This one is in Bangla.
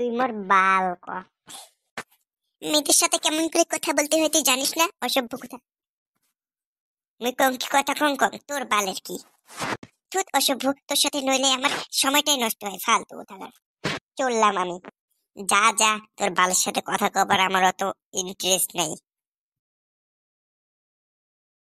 তুই মোর বাল ক। মেয়েদের সাথে কেমন করে কথা বলতে হয় তুই জানিস না? অসভ্য কথা। মুই কম কি কথা কম কম? তোর বালের কি? তুই অসভ্য। তোর সাথে নইলে আমার সময়টাই নষ্ট হয়, ফালতু কোথাকার চললাম আমি। যা যা, তোর বালের সাথে কথা কবার আমার অত ইন্টারেস্ট নেই।